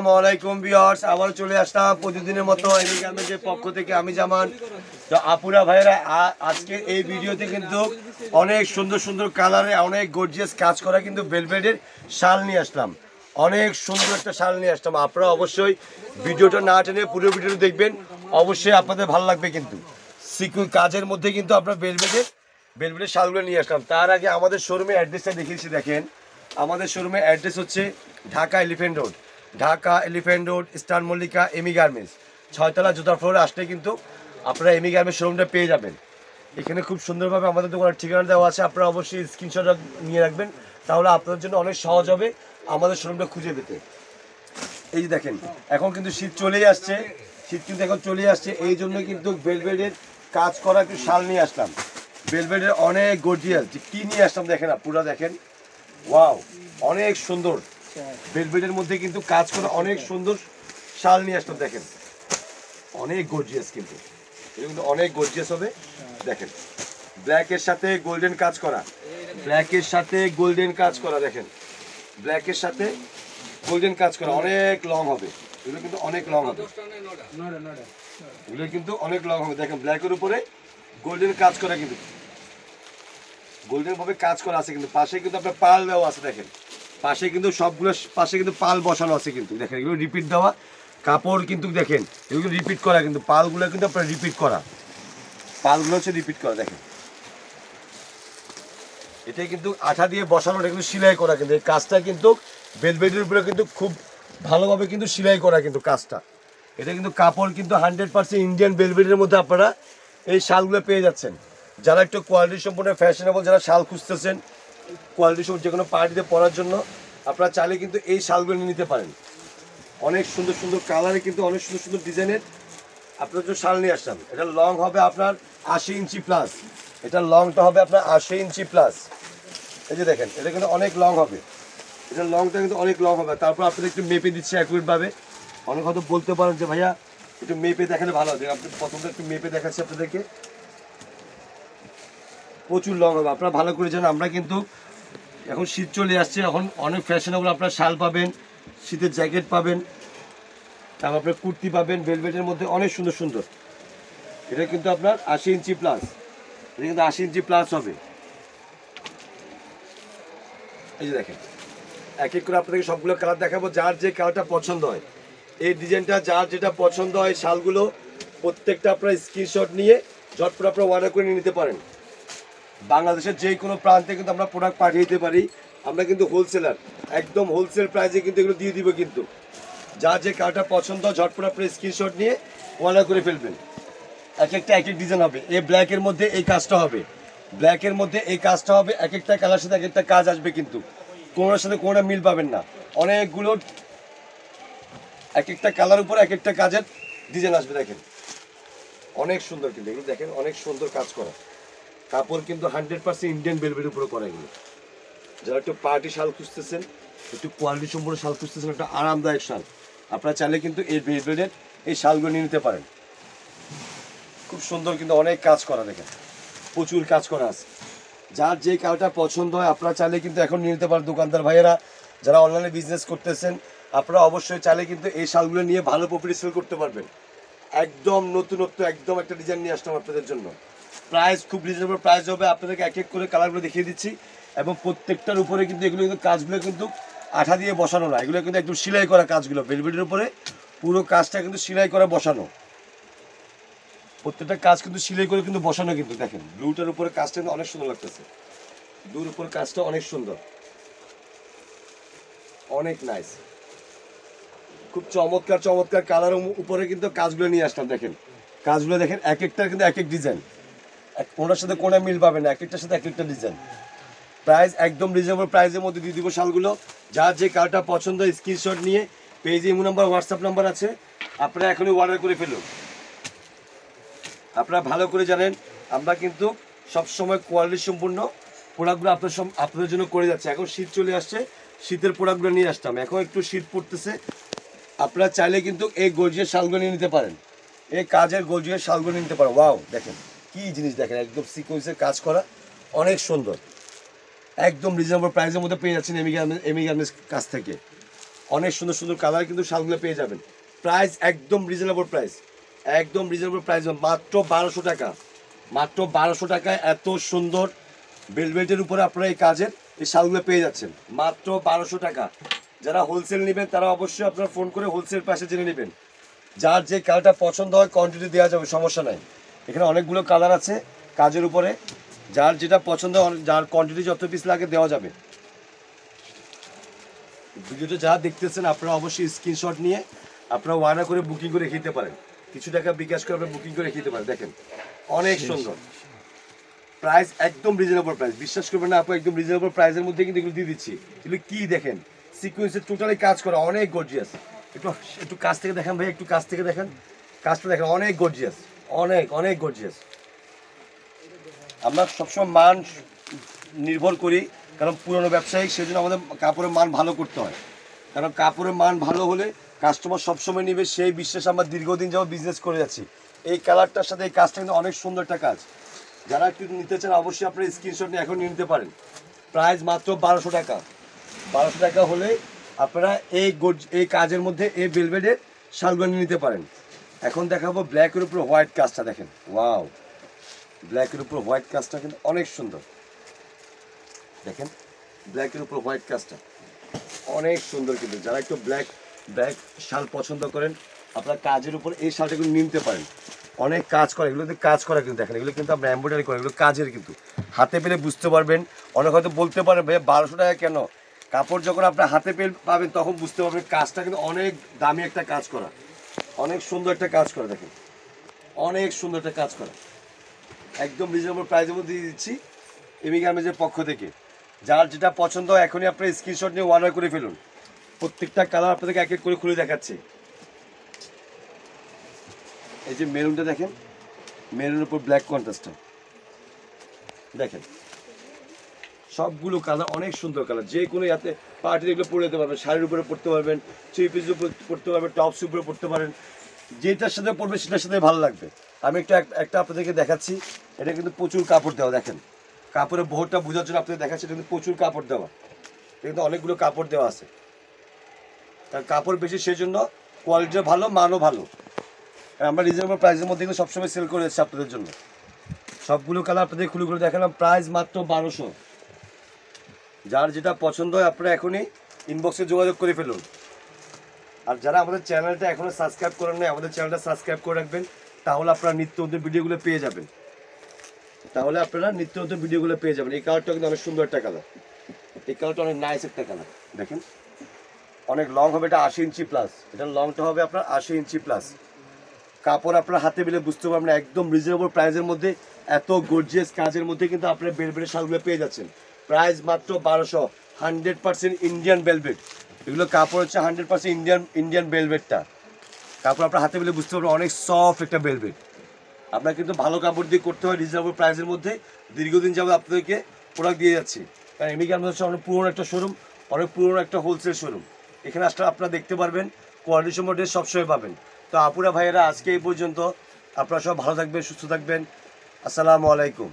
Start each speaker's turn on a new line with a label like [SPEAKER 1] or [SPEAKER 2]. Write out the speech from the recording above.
[SPEAKER 1] আসসালামাইকুম ভিউয়ার্স আবার চলে আসলাম প্রতিদিনের মতো পক্ষ থেকে আমি তো আপুরা ভাইরা আ- আজকে এই ভিডিওতে কিন্তু অনেক সুন্দর সুন্দর কালারে, অনেক কাজ করা কিন্তু শাল নিয়ে আসলাম। অনেক সুন্দর একটা শাল নিয়ে আসলাম। আপনারা অবশ্যই ভিডিওটা না টেনে পুরো ভিডিওটা দেখবেন। অবশ্যই আপনাদের ভালো লাগবে কিন্তু। কাজের মধ্যে কিন্তু আপনার বেলভেটের বেলভেটের শালগুলো নিয়ে আসলাম। তার আগে আমাদের শোরুমে অ্যাড্রেসটা দেখিয়েছি, দেখেন। আমাদের শোরুমে অ্যাড্রেস হচ্ছে Dhaka Elephant Road Dhaka Elephant Road Star Mallika এমি গার্মেন্টস ছয়তলা জুতার ফ্লোরে আসলে কিন্তু আপনারা এমি গার্মেন্টস শোরুমটা পেয়ে যাবেন। এখানে খুব সুন্দরভাবে আমাদের দোকানের ঠিকানা দেওয়া আছে, আপনারা অবশ্যই স্ক্রিনশট নিয়ে রাখবেন। তাহলে আপনাদের জন্য অনেক সহজ হবে আমাদের শোরুমটা খুঁজে পেতে। এই যে দেখেন, এখন কিন্তু শীত চলেই আসছে। শীত কিন্তু এখন চলেই আসছে। এই জন্য কিন্তু বেলভেটের কাজ করা একটু শাল নিয়ে আসলাম। বেলভেটের অনেক গর্জিয়াস কী নিয়ে আসলাম দেখেন পুরো দেখেন। ওয়াও অনেক সুন্দর। বেলভেটের মধ্যে কিন্তু কাজ করা অনেক সুন্দর শাল নিয়ে আসলাম দেখেন। অনেক গর্জিয়াস কিন্তু। এটা কিন্তু অনেক গর্জিয়াস হবে দেখেন। ব্ল্যাকের সাথে গোল্ডেন কাজ করা। ব্ল্যাকের সাথে গোল্ডেন কাজ করা দেখেন। ব্ল্যাকের সাথে গোল্ডেন কাজ করা অনেক লং হবে। এগুলো কিন্তু অনেক লং হবে। এগুলো কিন্তু অনেক লং হবে। দেখেন ব্ল্যাকের উপরে গোল্ডেন কাজ করা কিন্তু। গোল্ডেন ভাবে কাজ করা আছে কিন্তু পাশে কিন্তু আপনার পাল দেওয়া আছে দেখেন। পাশে কিন্তু সবগুলো, পাশে কিন্তু পাল বসানো আছে কিন্তু। দেখেন, এগুলো রিপিট দেওয়া। কাপড় কিন্তু দেখেন, এগুলো রিপিট করা কিন্তু, পালগুলো কিন্তু আপনার রিপিট করা। পালগুলো হচ্ছে রিপিট করা, দেখেন। এটা কিন্তু আঠা দিয়ে বসানো, এটা কিন্তু সেলাই করা কিন্তু। এই কাজটা কিন্তু বেলভেটের উপরে কিন্তু খুব ভালোভাবে কিন্তু সেলাই করা কিন্তু কাজটা। এটা কিন্তু কাপড় কিন্তু হান্ড্রেড পার্সেন্ট ইন্ডিয়ান বেলভেটের মধ্যে আপনারা এই শালগুলো পেয়ে যাচ্ছেন। যারা একটু কোয়ালিটি সম্পূর্ণ ফ্যাশনেবল যারা শাল খুঁজতেছেন কোয়ালিটি সম্পূর্ণ যে কোনো পার্টিতে পরার জন্য আপনারা চাইলে কিন্তু এই শালগুলো নিতে পারেন। অনেক সুন্দর সুন্দর কালারে কিন্তু অনেক সুন্দর সুন্দর ডিজাইনের আপনার জন্য শাল নিয়ে আসলাম। এটা লং হবে আপনার আশি ইঞ্চি প্লাস এটা লংটা হবে আপনার আশি ইঞ্চি প্লাস এই যে দেখেন, এটা কিন্তু অনেক লং হবে। এটা লংটা কিন্তু অনেক লং হবে। তারপর আপনাদের একটু মেপে দিচ্ছে অ্যাকুরেটভাবে অনেক হয়তো বলতে পারেন যে, ভাইয়া, একটু মেপে দেখালে ভালো হবে আপনি প্রথমটা একটু মেপে দেখাচ্ছি আপনাদেরকে। প্রচুর লং হবে। আপনারা ভালো করে জানেন, আমরা কিন্তু এখন শীত চলে আসছে, এখন অনেক ফ্যাশনেবল আপনারা শাল পাবেন, শীতের জ্যাকেট পাবেন, তারপর আপনার কুর্তি পাবেন ভেলভেটের মধ্যে অনেক সুন্দর সুন্দর। এটা কিন্তু আপনার আশি ইঞ্চি প্লাস এটা কিন্তু আশি ইঞ্চি প্লাস হবে। এই যে দেখেন, এক এক করে আপনাদেরকে সবগুলো কালার দেখাবো, যার যে কালারটা পছন্দ হয়। এই ডিজাইনটা যার যেটা পছন্দ হয়, শালগুলো প্রত্যেকটা আপনার স্ক্রিনশট নিয়ে ঝটপট আপনারা অর্ডার করে নিতে পারেন। বাংলাদেশের যে কোনো প্রান্তে কিন্তু আমরা প্রোডাক্ট পাঠিয়ে দিতে পারি। আমরা কিন্তু হোলসেলার একদম হোলসেল প্রাইসে কিন্তু এগুলো দিয়ে দিব কিন্তু। যা যে কালারটা পছন্দ, ঝটপট আপনার স্ক্রিনশট নিয়ে অর্ডার করে ফেলবেন। এক একটা, এক এক ডিজাইন হবে। এই ব্ল্যাকের মধ্যে এই কাজটা হবে। ব্ল্যাকের মধ্যে এই কাজটা হবে। এক একটা কালার সাথে এক একটা কাজ আসবে কিন্তু। কোনোটার সাথে কোনোটা মিল পাবেন না। অনেকগুলো এক একটা কালার উপর এক একটা কাজের ডিজাইন আসবে দেখেন। অনেক সুন্দর কিন্তু। দেখেন, অনেক সুন্দর কাজ করা। কাপড় কিন্তু হান্ড্রেড পার্সেন্ট ইন্ডিয়ান বেলভেট উপরে করা এগুলো। যারা একটু পার্টি শাল খুঁজতেছেন, একটু কোয়ালিটি সম্পূর্ণ শাল খুঁজতেছেন, একটা আরামদায়ক শাল। আপনারা চাইলে কিন্তু এই বেলভেটের এই শালগুলো নিয়ে নিতে পারেন। খুব সুন্দর কিন্তু অনেক কাজ করা দেখেন। প্রচুর কাজ করা আছে। যার যে কালারটা পছন্দ হয়, আপনারা চাইলে কিন্তু এখন নিয়ে নিতে পারেন। দোকানদার ভাইয়েরা, যারা অনলাইনে বিজনেস করতেছেন, আপনারা অবশ্যই চাইলে কিন্তু এই শালগুলো নিয়ে ভালো প্রফিট সেল করতে পারবেন। একদম নতুনত্ব, একদম একটা ডিজাইন নিয়ে আসলাম আপনাদের জন্য। প্রাইস খুব রিজনেবল প্রাইস হবে। আপনাদেরকে এক এক করে কালারগুলো দেখিয়ে দিচ্ছি। এবং প্রত্যেকটার উপরে কিন্তু এগুলো কিন্তু কাজগুলো কিন্তু আঠা দিয়ে বসানো না। এগুলো কিন্তু একদম সেলাই করা কাজগুলো ভেলভেটের উপরে পুরো কাজটা কিন্তু সেলাই করা বসানো। প্রত্যেকটা কাজ কিন্তু সেলাই করে কিন্তু বসানো কিন্তু, দেখেন। ব্লুটার উপরে কাজটা কিন্তু অনেক সুন্দর লাগতেছে। ব্লুর উপর কাজটা অনেক সুন্দর। অনেক নাইস খুব চমৎকার চমৎকার কালার উপরে কিন্তু কাজগুলো নিয়ে আসলাম, দেখেন। কাজগুলো দেখেন, এক একটার কিন্তু এক এক ডিজাইন কোনোটার সাথে কোনো মিল পাবে না এক একটার সাথে এক একটা ডিজাইন প্রাইস একদম রিজনেবল প্রাইসের মধ্যে দিয়ে দিব শালগুলো। যার যে কালারটা পছন্দ স্ক্রিনশট নিয়ে পেজে ইমো নাম্বার হোয়াটসঅ্যাপ নাম্বার আছে, আপনারা এখনই অর্ডার করে ফেলুন। আপনারা ভালো করে জানেন, আমরা কিন্তু সবসময় কোয়ালিটি সম্পূর্ণ প্রোডাক্টগুলো আপনার আপনাদের জন্য করে যাচ্ছে। এখন শীত চলে আসছে, শীতের প্রোডাক্টগুলো নিয়ে আসতাম। এখন একটু শীত পড়তেছে, আপনারা চাইলে কিন্তু এই গর্জিয়ার শালগুলো নিয়ে নিতে পারেন। এই কাজের গর্জিয়ার শালগুলো নিতে পারেন। ওয়াও দেখেন। কি জিনিস দেখেন? একদম সিকোয়েন্সের কাজ করা অনেক সুন্দর। একদম রিজনেবল প্রাইসের মধ্যে পেয়ে যাচ্ছেন এমি গার্মেন্টস এমি গার্মেন্টস কাছ থেকে। অনেক সুন্দর সুন্দর কালার কিন্তু শালগুলো পেয়ে যাবেন। প্রাইস একদম রিজনেবল প্রাইস একদম রিজনেবল প্রাইস মাত্র বারোশো টাকা। মাত্র বারোশো টাকায় এত সুন্দর বেলভেটের উপরে আপনারা এই কাজের এই শালগুলো পেয়ে যাচ্ছেন। মাত্র বারোশো টাকা। যারা হোলসেল নেবেন, তারা অবশ্যই আপনারা ফোন করে হোলসেল পাশে জেনে নেবেন। যার যে কালারটা পছন্দ হয় কোয়ান্টিটি দেওয়া যাবে, সমস্যা নাই। এখানে অনেকগুলো কালার আছে কাজের উপরে। যার যেটা পছন্দ যার কোয়ান্টিটি যত পিস লাগে দেওয়া যাবে। ভিডিওটা যা দেখতেছেন আপনারা অবশ্যই স্ক্রিনশট নিয়ে আপনারা ওয়ানা করে বুকিং করে খেতে পারেন। কিছু টাকা বিকাশ করে আপনারা বুকিং করে খেতে পারেন দেখেন। অনেক সুন্দর। প্রাইস একদম রিজনেবল প্রাইস বিশ্বাস করবেন না আপু একদম রিজনেবল প্রাইসের মধ্যে কিন্তু এগুলো দিয়ে দিচ্ছি। এগুলো কি দেখেন? সিকুয়েন্সে টোটালি কাজ করা অনেক গর্জিয়াস একটু একটু কাছ থেকে দেখেন ভাই একটু কাছ থেকে দেখেন। কাজটা দেখেন অনেক গর্জিয়াস অনেক অনেক গর্জিয়াস আমরা সবসময় মান নির্ভর করি, কারণ পুরনো ব্যবসায়ী সেজন্য আমাদের কাপড়ের মান ভালো করতে হয়। কারণ কাপড়ের মান ভালো হলে কাস্টমার সবসময় নেবে, সেই বিশ্বাস আমরা দীর্ঘদিন যাব বিজনেস করে যাচ্ছি। এই কালারটার সাথে এই কাজটা কিন্তু অনেক সুন্দর একটা কাজ। যারা একটু নিতে চান, অবশ্যই আপনার স্ক্রিনশট নিয়ে এখন নিতে পারেন। প্রাইস মাত্র বারোশো টাকা। বারোশো টাকা হলে আপনারা এই এই কাজের মধ্যে এই বেলভেডের শালগুলো নিতে পারেন। এখন দেখাবো ব্ল্যাকের উপর হোয়াইট কাজটা দেখেন। ওয়াও। ব্ল্যাকের উপর হোয়াইট কাজটা কিন্তু অনেক সুন্দর। দেখেন, ব্ল্যাকের উপর হোয়াইট কাজটা অনেক সুন্দর কিন্তু। যারা একটু ব্ল্যাক ব্ল্যাক শাল পছন্দ করেন, আপনার কাজের উপর এই শালটা কিন্তু নিতে পারেন। অনেক কাজ করে, এগুলো কিন্তু কাজ করা কিন্তু দেখেন। এগুলো কিন্তু আমরা এম্ব্রয়ডারি করে, এগুলো কাজের কিন্তু। হাতে পেলে বুঝতে পারবেন, অনেক হয়তো বলতে পারেন ভাই বারোশো টাকা কেন? কাপড় যখন আপনার হাতে পেয়ে পাবেন, তখন বুঝতে পারবেন কাজটা কিন্তু অনেক দামি একটা কাজ করা। অনেক সুন্দর একটা কাজ করা, দেখেন। অনেক সুন্দর একটা কাজ করা। একদম রিজনেবল প্রাইসের মধ্যে দিয়ে দিচ্ছি এমি পক্ষ থেকে। যার যেটা পছন্দ হয়, এখনই আপনার স্ক্রিনশট নিয়ে অর্ডার করে ফেলুন। প্রত্যেকটা কালার আপনাদেরকে এক এক করে খুলে দেখাচ্ছি। এই যে মেরুনটা দেখেন, মেরুনের উপর ব্ল্যাক কন্ট্রাস্টটা দেখেন, সবগুলো কালার অনেক সুন্দর কালার যে কোনো ইয়াতে পার্টি এগুলো পরে যেতে পারবেন, শাড়ির উপরে পড়তে পারবেন, থ্রি উপরে পরতে পারবেন টপস উপরে পরতে পারেন, যেটার সাথে পরবে সেটার সাথে ভালো লাগবে। আমি একটা একটা আপনাদেরকে দেখাচ্ছি, এটা কিন্তু প্রচুর কাপড় দেওয়া, দেখেন। কাপড়ের বহুটা বোঝার জন্য আপনাদের দেখাচ্ছি, এটা কিন্তু প্রচুর কাপড় দেওয়া। এটা কিন্তু অনেকগুলো কাপড় দেওয়া আছে। তার কাপড় বেশি সেই জন্য কোয়ালিটিও ভালো, মানও ভালো। আমরা রিজনেবল প্রাইসের মধ্যে কিন্তু সবসময় সেল করে যাচ্ছি আপনাদের জন্য। সবগুলো কালার আপনাদের খুলে খুলে দেখালাম প্রাইস মাত্র বারোশো। যার যেটা পছন্দ হয় আপনারা এখনই ইনবক্সে যোগাযোগ করে ফেলুন। আর যারা আমাদের চ্যানেলটা এখনও সাবস্ক্রাইব করেন নাই, আমাদের চ্যানেলটা সাবস্ক্রাইব করে রাখবেন, তাহলে আপনারা নিত্য নতুন ভিডিওগুলো পেয়ে যাবেন। তাহলে আপনারা নিত্য নতুন ভিডিওগুলো পেয়ে যাবেন। এই কালারটা কিন্তু অনেক সুন্দর একটা কালার এই কালারটা অনেক নাইস একটা কালার দেখেন, অনেক লং হবে, এটা আশি ইঞ্চি প্লাস এটা লংটা হবে আপনার আশি ইঞ্চি প্লাস কাপড় আপনার হাতে মিলে বুঝতে পারবেন একদম রিজনেবল প্রাইসের মধ্যে, এত গর্জিয়াস কাজের মধ্যে কিন্তু আপনার বেড়ে শালগুলো পেয়ে যাচ্ছেন। প্রাইস মাত্র বারোশো। হান্ড্রেড পার্সেন্ট ইন্ডিয়ান বেলভেট এগুলো কাপড় হচ্ছে হান্ড্রেড পার্সেন্ট ইন্ডিয়ান ইন্ডিয়ান বেলভেটটা কাপড় আপনার হাতে মিলে বুঝতে পারবেন, অনেক সফট একটা বেলভেট আপনার কিন্তু ভালো কাপড় দিয়ে করতে হয় রিজনেবল প্রাইসের মধ্যে। দীর্ঘদিন যাবত আপনাদেরকে প্রোডাক্ট দিয়ে যাচ্ছি। কারণ এমনি গার্মেন্টস হচ্ছে অনেক পুরনো একটা শোরুম অনেক পুরনো একটা হোলসেল শোরুম এখানে আসলে আপনারা দেখতে পারবেন কোয়ালিটি সম্পর্কে সবসময় পাবেন। তো আপুরা ভাইয়েরা, আজকে এই পর্যন্ত আপনারা সব ভালো থাকবেন, সুস্থ থাকবেন। আসসালামু আলাইকুম।